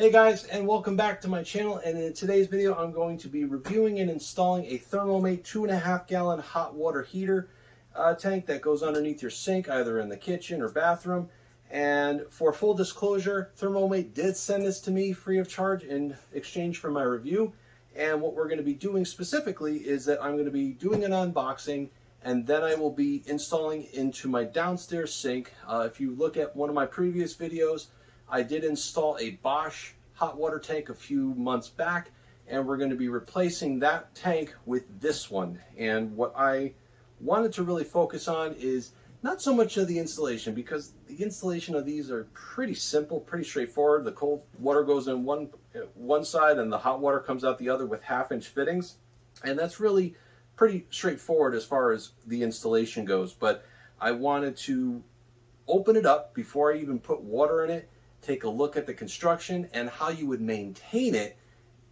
Hey guys, and welcome back to my channel. And in today's video, I'm going to be reviewing and installing a Thermomate two and a half gallon hot water heater uh, tank that goes underneath your sink, either in the kitchen or bathroom. And for full disclosure, Thermomate did send this to me free of charge in exchange for my review. And what we're going to be doing specifically is that I'm going to be doing an unboxing and then I will be installing into my downstairs sink. Uh, if you look at one of my previous videos, I did install a Bosch hot water tank a few months back and we're going to be replacing that tank with this one. And what I wanted to really focus on is not so much of the installation because the installation of these are pretty simple, pretty straightforward. The cold water goes in one, one side and the hot water comes out the other with half inch fittings. And that's really pretty straightforward as far as the installation goes. But I wanted to open it up before I even put water in it take a look at the construction and how you would maintain it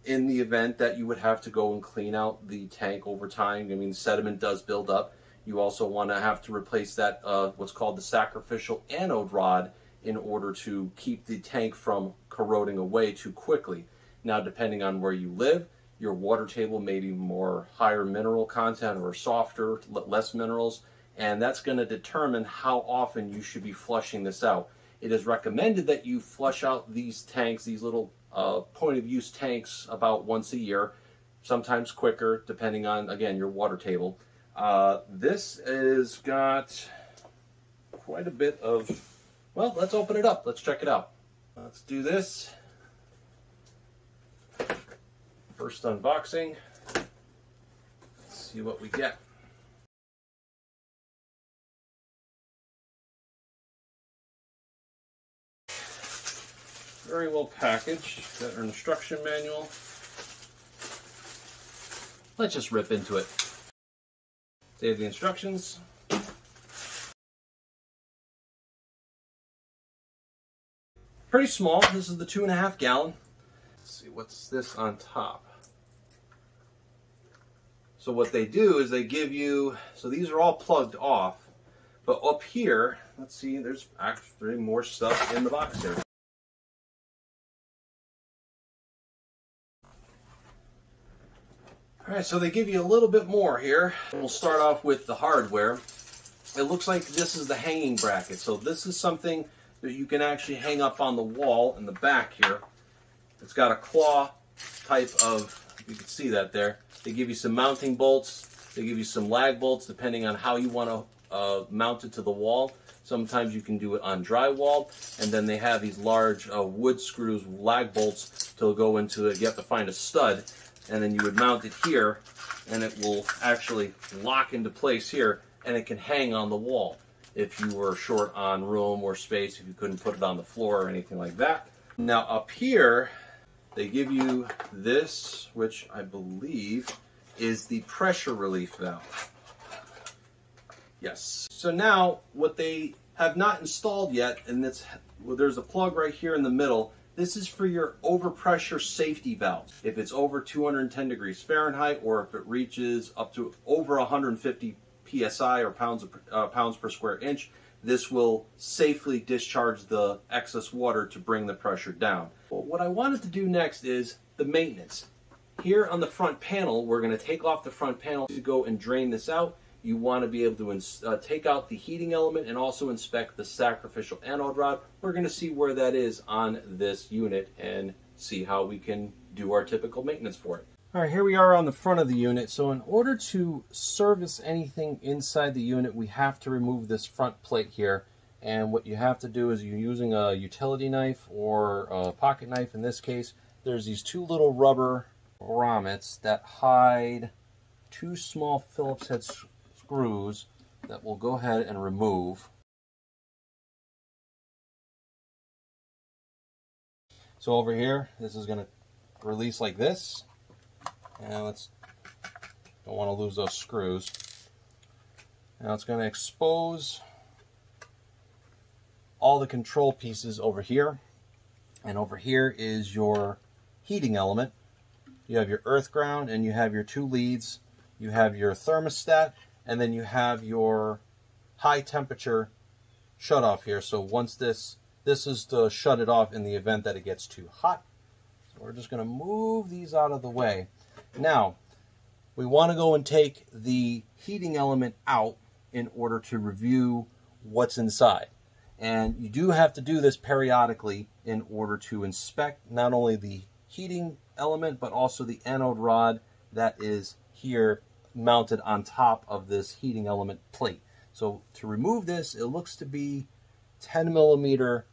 in the event that you would have to go and clean out the tank over time. I mean, sediment does build up. You also want to have to replace that, uh, what's called the sacrificial anode rod, in order to keep the tank from corroding away too quickly. Now, depending on where you live, your water table may be more higher mineral content or softer, less minerals, and that's going to determine how often you should be flushing this out. It is recommended that you flush out these tanks, these little uh, point of use tanks about once a year, sometimes quicker depending on, again, your water table. Uh, this has got quite a bit of, well, let's open it up. Let's check it out. Let's do this. First unboxing. Let's see what we get. Very well packaged. Got our instruction manual. Let's just rip into it. They have the instructions. Pretty small. This is the two and a half gallon. Let's see, what's this on top? So what they do is they give you, so these are all plugged off, but up here, let's see, there's actually more stuff in the box here. All right, so they give you a little bit more here. We'll start off with the hardware. It looks like this is the hanging bracket. So this is something that you can actually hang up on the wall in the back here. It's got a claw type of, you can see that there. They give you some mounting bolts. They give you some lag bolts depending on how you want to uh, mount it to the wall. Sometimes you can do it on drywall, and then they have these large uh, wood screws, lag bolts to go into it. You have to find a stud and then you would mount it here and it will actually lock into place here and it can hang on the wall if you were short on room or space, if you couldn't put it on the floor or anything like that. Now up here, they give you this, which I believe is the pressure relief valve. Yes. So now what they have not installed yet, and it's, well, there's a plug right here in the middle, this is for your overpressure safety valve. If it's over 210 degrees Fahrenheit or if it reaches up to over 150 psi or pounds, uh, pounds per square inch, this will safely discharge the excess water to bring the pressure down. Well, what I wanted to do next is the maintenance. Here on the front panel, we're going to take off the front panel to go and drain this out you want to be able to uh, take out the heating element and also inspect the sacrificial anode rod. We're going to see where that is on this unit and see how we can do our typical maintenance for it. All right, here we are on the front of the unit. So in order to service anything inside the unit, we have to remove this front plate here. And what you have to do is you're using a utility knife or a pocket knife in this case. There's these two little rubber grommets that hide two small Phillips head screws that we'll go ahead and remove. So over here, this is going to release like this. And let's, don't want to lose those screws. Now it's going to expose all the control pieces over here. And over here is your heating element. You have your earth ground and you have your two leads. You have your thermostat and then you have your high temperature shut off here. So once this, this is to shut it off in the event that it gets too hot. So we're just going to move these out of the way. Now, we want to go and take the heating element out in order to review what's inside. And you do have to do this periodically in order to inspect not only the heating element, but also the anode rod that is here mounted on top of this heating element plate. So to remove this, it looks to be 10 millimeter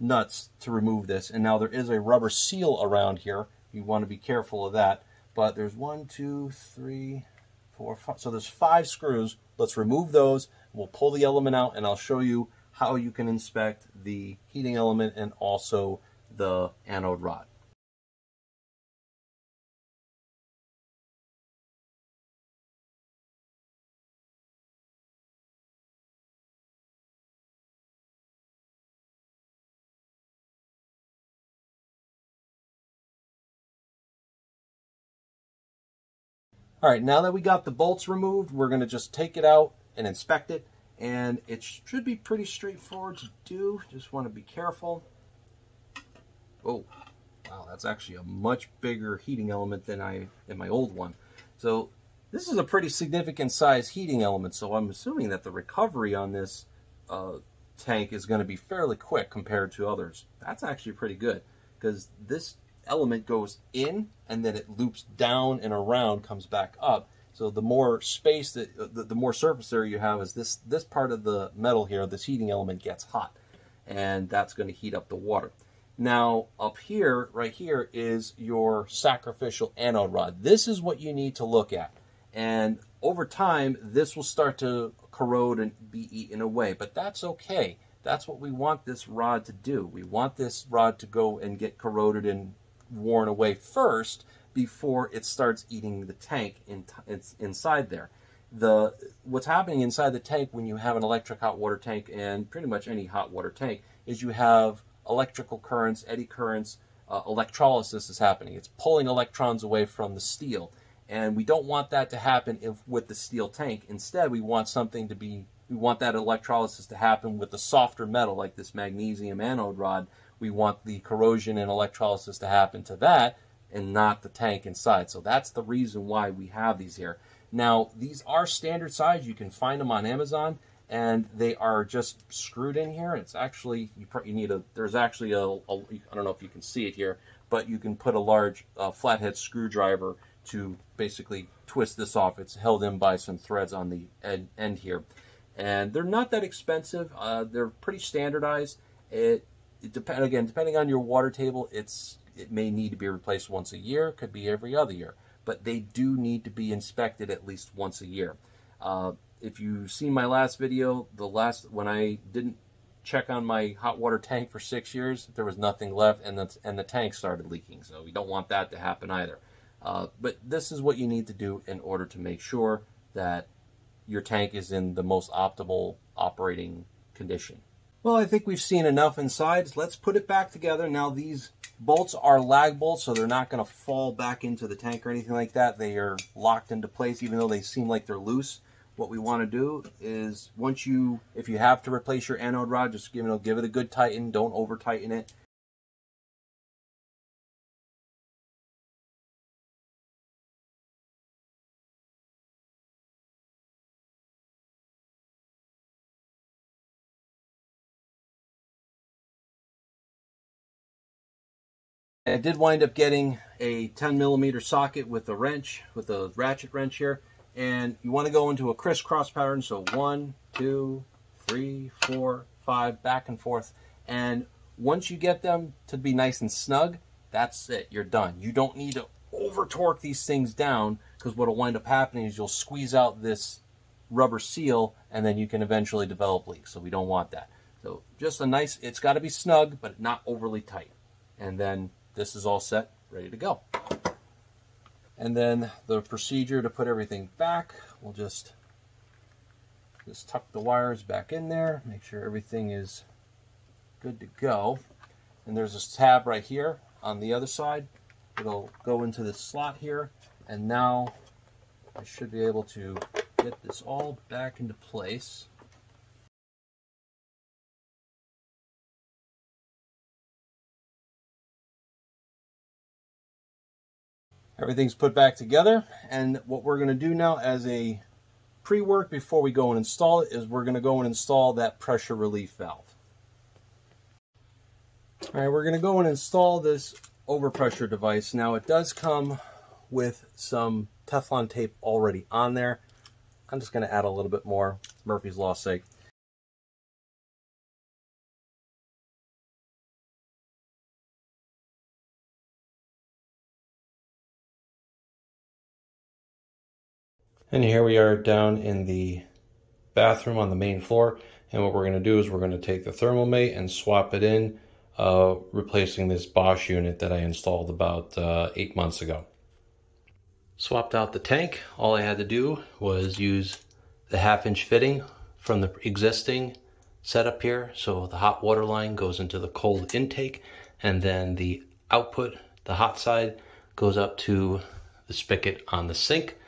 nuts to remove this. And now there is a rubber seal around here. You want to be careful of that. But there's one, two, three, four, five. So there's five screws. Let's remove those. We'll pull the element out and I'll show you how you can inspect the heating element and also the anode rod. All right, now that we got the bolts removed, we're going to just take it out and inspect it. And it should be pretty straightforward to do. Just want to be careful. Oh, wow, that's actually a much bigger heating element than I than my old one. So this is a pretty significant size heating element. So I'm assuming that the recovery on this uh, tank is going to be fairly quick compared to others. That's actually pretty good because this element goes in and then it loops down and around, comes back up. So the more space that uh, the, the more surface area you have is this this part of the metal here, this heating element gets hot, and that's going to heat up the water. Now up here, right here, is your sacrificial anode rod. This is what you need to look at, and over time this will start to corrode and be eaten away, but that's okay. That's what we want this rod to do. We want this rod to go and get corroded and worn away first before it starts eating the tank in, inside there. The what's happening inside the tank when you have an electric hot water tank and pretty much any hot water tank is you have electrical currents, eddy currents, uh, electrolysis is happening. It's pulling electrons away from the steel. And we don't want that to happen if, with the steel tank. Instead, we want something to be, we want that electrolysis to happen with the softer metal like this magnesium anode rod we want the corrosion and electrolysis to happen to that and not the tank inside. So that's the reason why we have these here. Now, these are standard size. You can find them on Amazon and they are just screwed in here. It's actually, you, you need a, there's actually a, a, I don't know if you can see it here, but you can put a large uh, flathead screwdriver to basically twist this off. It's held in by some threads on the end, end here. And they're not that expensive. Uh, they're pretty standardized. It it depend again depending on your water table it's it may need to be replaced once a year could be every other year but they do need to be inspected at least once a year. Uh, if you see my last video the last when i didn't check on my hot water tank for six years there was nothing left and the, and the tank started leaking so we don't want that to happen either. Uh, but this is what you need to do in order to make sure that your tank is in the most optimal operating condition well, I think we've seen enough inside. Let's put it back together. Now, these bolts are lag bolts, so they're not going to fall back into the tank or anything like that. They are locked into place, even though they seem like they're loose. What we want to do is once you, if you have to replace your anode rod, just give it, give it a good tighten. Don't over tighten it. I did wind up getting a 10 millimeter socket with a wrench, with a ratchet wrench here. And you want to go into a crisscross pattern. So one, two, three, four, five, back and forth. And once you get them to be nice and snug, that's it. You're done. You don't need to over torque these things down because what will wind up happening is you'll squeeze out this rubber seal and then you can eventually develop leaks. So we don't want that. So just a nice, it's got to be snug, but not overly tight. And then this is all set, ready to go. And then the procedure to put everything back, we'll just, just tuck the wires back in there, make sure everything is good to go. And there's this tab right here on the other side. It'll go into this slot here. And now I should be able to get this all back into place. Everything's put back together. And what we're going to do now as a pre-work before we go and install it is we're going to go and install that pressure relief valve. All right, we're going to go and install this overpressure device. Now it does come with some Teflon tape already on there. I'm just going to add a little bit more, Murphy's Law sake. And here we are down in the bathroom on the main floor. And what we're going to do is we're going to take the Thermomate and swap it in, uh, replacing this Bosch unit that I installed about uh, eight months ago. Swapped out the tank. All I had to do was use the half inch fitting from the existing setup here. So the hot water line goes into the cold intake and then the output, the hot side, goes up to the spigot on the sink.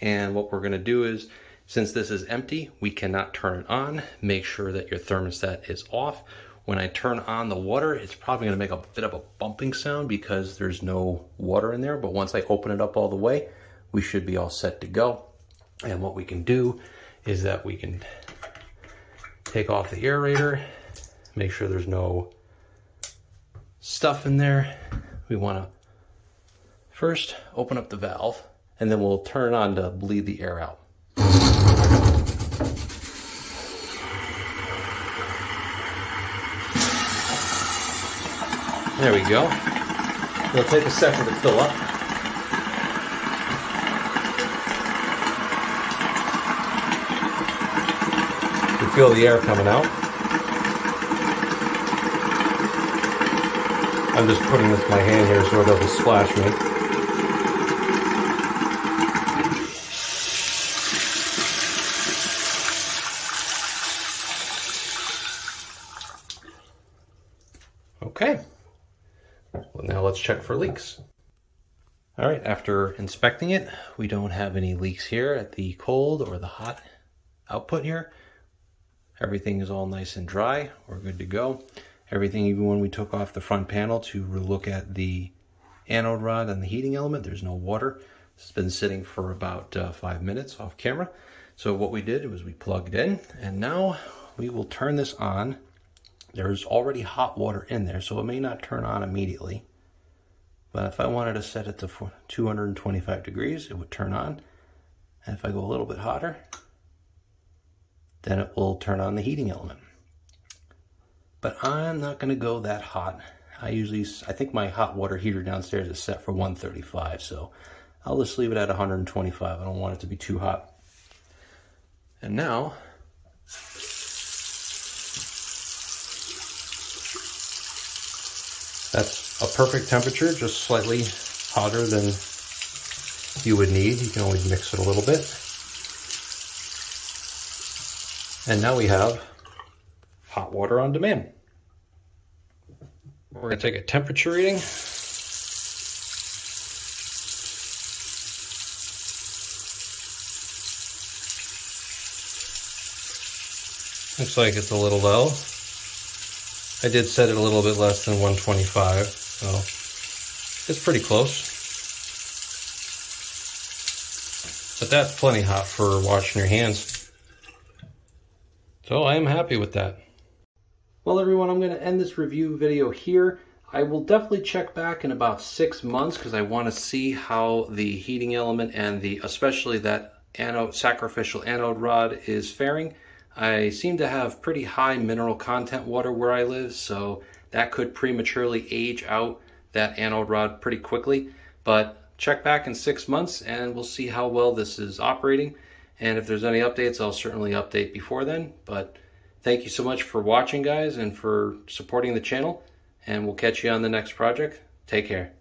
And what we're gonna do is, since this is empty, we cannot turn it on. Make sure that your thermostat is off. When I turn on the water, it's probably gonna make a bit of a bumping sound because there's no water in there. But once I open it up all the way, we should be all set to go. And what we can do is that we can take off the aerator, make sure there's no stuff in there. We wanna first open up the valve and then we'll turn on to bleed the air out. There we go. It'll take a second to fill up. You feel the air coming out. I'm just putting this in my hand here so it doesn't splash me. Okay. Well, now let's check for leaks. All right, after inspecting it, we don't have any leaks here at the cold or the hot output here. Everything is all nice and dry. We're good to go. Everything, even when we took off the front panel to look at the anode rod and the heating element, there's no water. It's been sitting for about uh, five minutes off camera. So what we did was we plugged in and now we will turn this on there's already hot water in there, so it may not turn on immediately. But if I wanted to set it to 225 degrees, it would turn on. And if I go a little bit hotter, then it will turn on the heating element. But I'm not gonna go that hot. I usually, I think my hot water heater downstairs is set for 135, so I'll just leave it at 125. I don't want it to be too hot. And now, That's a perfect temperature, just slightly hotter than you would need. You can always mix it a little bit. And now we have hot water on demand. We're going to take a temperature reading. Looks like it's a little low. I did set it a little bit less than 125, so it's pretty close. But that's plenty hot for washing your hands. So I am happy with that. Well everyone, I'm going to end this review video here. I will definitely check back in about six months because I want to see how the heating element and the especially that anode sacrificial anode rod is faring. I seem to have pretty high mineral content water where I live, so that could prematurely age out that anode rod pretty quickly. But check back in six months and we'll see how well this is operating. And if there's any updates, I'll certainly update before then. But thank you so much for watching, guys, and for supporting the channel. And we'll catch you on the next project. Take care.